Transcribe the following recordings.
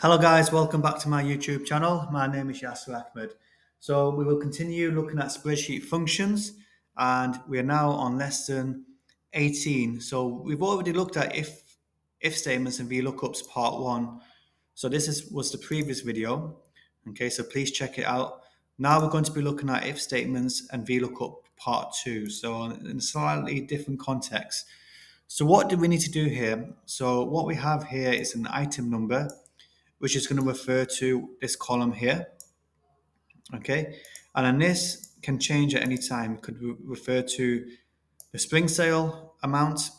Hello guys, welcome back to my YouTube channel. My name is Yasar Ahmad. So we will continue looking at spreadsheet functions and we are now on lesson 18. So we've already looked at if if statements and VLOOKUPs part one. So this is was the previous video. Okay, so please check it out. Now we're going to be looking at if statements and VLOOKUP part two. So in a slightly different context. So what do we need to do here? So what we have here is an item number which is going to refer to this column here. Okay, and then this can change at any time. It could re refer to the spring sale amount,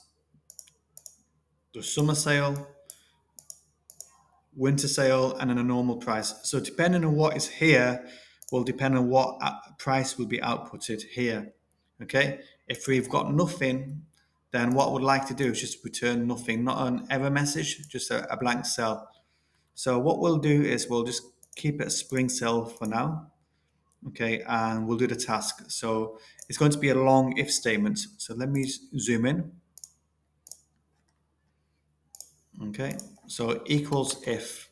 the summer sale, winter sale, and then a normal price. So depending on what is here will depend on what uh, price will be outputted here. Okay, if we've got nothing, then what we'd like to do is just return nothing, not an error message, just a, a blank cell. So what we'll do is we'll just keep it a spring cell for now. Okay, and we'll do the task. So it's going to be a long if statement. So let me zoom in. Okay, so equals if.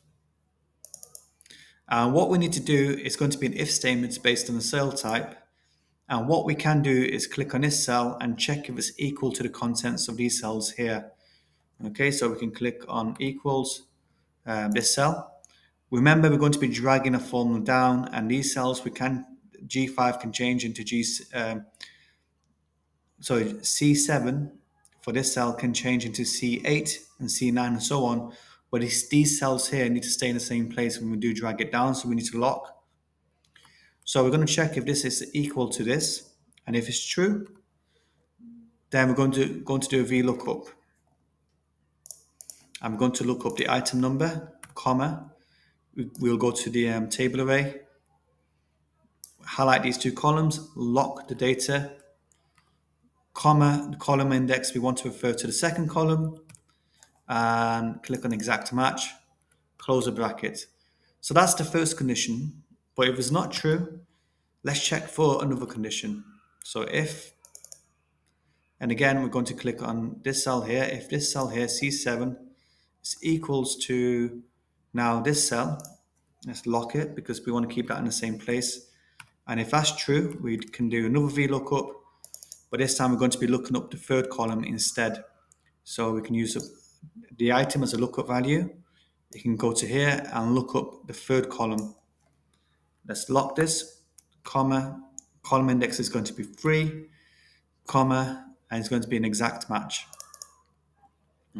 And what we need to do is going to be an if statement based on the cell type. And what we can do is click on this cell and check if it's equal to the contents of these cells here. Okay, so we can click on equals um, this cell. Remember, we're going to be dragging a formula down, and these cells we can G5 can change into G. Um, sorry, C7 for this cell can change into C8 and C9 and so on. But these cells here need to stay in the same place when we do drag it down, so we need to lock. So we're going to check if this is equal to this, and if it's true, then we're going to going to do a VLOOKUP. I'm going to look up the item number, comma. We'll go to the um, table array, highlight these two columns, lock the data, comma, the column index we want to refer to the second column, and click on exact match, close a bracket. So that's the first condition. But if it's not true, let's check for another condition. So if, and again, we're going to click on this cell here. If this cell here, C7, is equals to now this cell. Let's lock it because we want to keep that in the same place. And if that's true, we can do another VLOOKUP, but this time we're going to be looking up the third column instead. So we can use the item as a lookup value. You can go to here and look up the third column. Let's lock this, comma, column index is going to be three, comma, and it's going to be an exact match.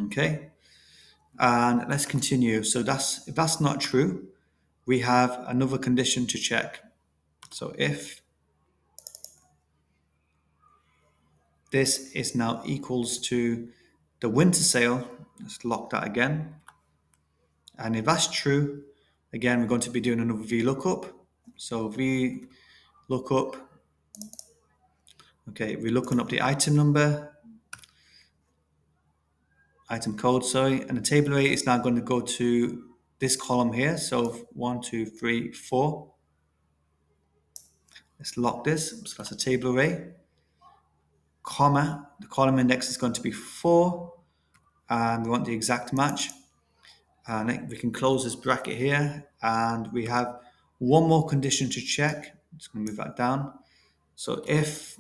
Okay, and let's continue. So that's if that's not true, we have another condition to check. So if this is now equals to the winter sale, let's lock that again. And if that's true, again, we're going to be doing another VLOOKUP. So VLOOKUP, okay, we're looking up the item number, item code, sorry, and the table array is now going to go to this column here. So one, two, three, four. Let's lock this. So that's a table array. Comma, the column index is going to be four, and we want the exact match. And we can close this bracket here, and we have one more condition to check. I'm just going to move that down. So if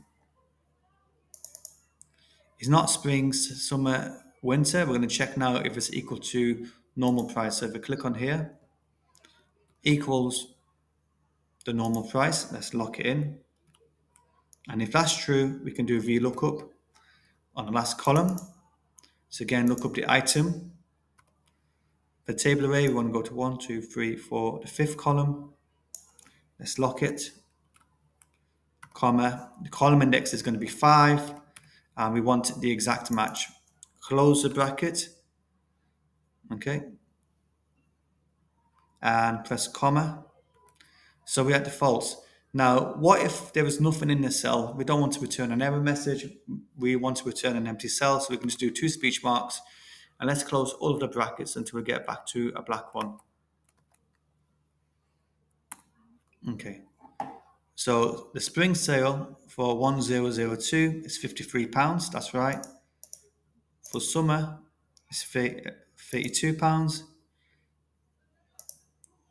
it's not spring, summer, winter. We're going to check now if it's equal to normal price. So if we click on here, equals the normal price. Let's lock it in. And if that's true, we can do a VLOOKUP on the last column. So again, look up the item. The table array, we want to go to one, two, three, four, the fifth column. Let's lock it, comma. The column index is going to be five, and we want the exact match close the bracket, okay, and press comma. So we had the false. Now, what if there was nothing in the cell? We don't want to return an error message. We want to return an empty cell. So we can just do two speech marks. And let's close all of the brackets until we get back to a black one. Okay. So the spring sale for 1002 is £53. That's right. For summer, it's £32.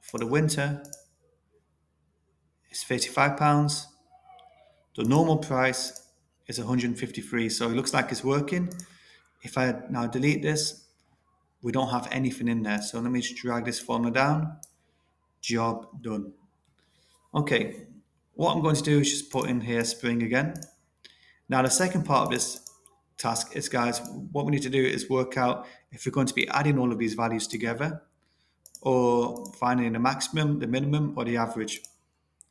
for the winter it's 35 pounds. The normal price is 153. So it looks like it's working. If I now delete this, we don't have anything in there. So let me just drag this formula down. Job done. Okay, what I'm going to do is just put in here spring again. Now the second part of this task is guys, what we need to do is work out if we're going to be adding all of these values together or finding the maximum, the minimum or the average.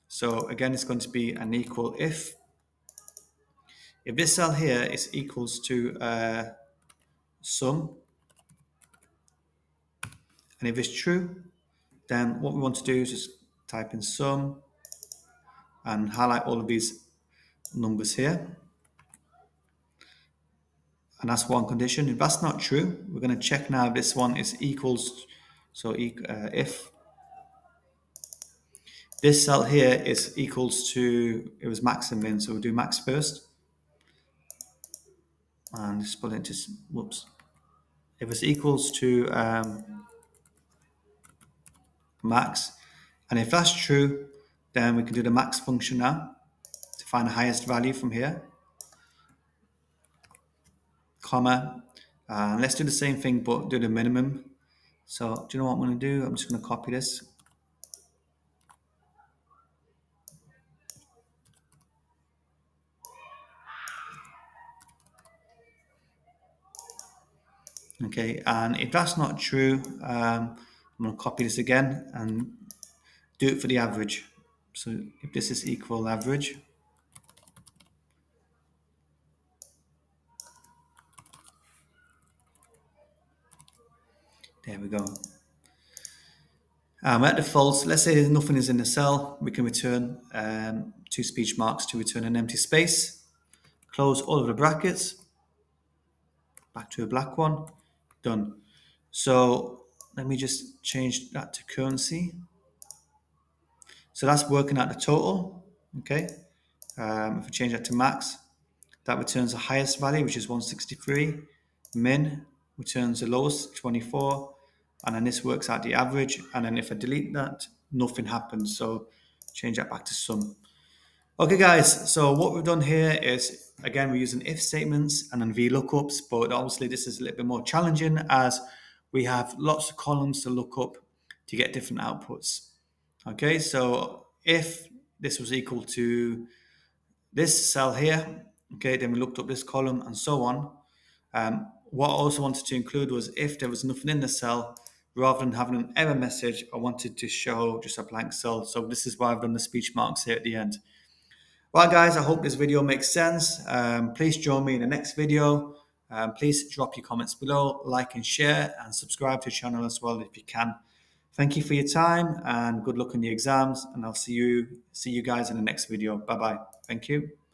So again, it's going to be an equal if. If this cell here is equals to uh, sum, and if it's true, then what we want to do is just type in sum and highlight all of these numbers here. And that's one condition. If that's not true, we're going to check now this one is equals, so uh, if this cell here is equals to, it was max and min, so we'll do max first. And just put it into, whoops. If it's equals to um, max, and if that's true, then we can do the max function now to find the highest value from here. Comma. And let's do the same thing, but do the minimum. So do you know what I'm going to do? I'm just going to copy this Okay, and if that's not true, um, I'm going to copy this again and do it for the average. So if this is equal average, there we go. Um, at default, let's say nothing is in the cell, we can return um, two speech marks to return an empty space. Close all of the brackets, back to a black one, done. So let me just change that to currency. So that's working out the total, okay? Um, if we change that to max, that returns the highest value, which is 163. Min returns the lowest, 24. And then this works out the average. And then if I delete that, nothing happens. So change that back to sum. Okay, guys, so what we've done here is, again, we're using if statements and then VLOOKUPs, but obviously this is a little bit more challenging as we have lots of columns to look up to get different outputs. Okay, so if this was equal to this cell here, okay, then we looked up this column and so on. Um, what I also wanted to include was if there was nothing in the cell, rather than having an error message, I wanted to show just a blank cell. So this is why I've done the speech marks here at the end. Well, guys, I hope this video makes sense. Um, please join me in the next video. Um, please drop your comments below, like and share, and subscribe to the channel as well if you can. Thank you for your time and good luck on the exams. And I'll see you see you guys in the next video. Bye bye. Thank you.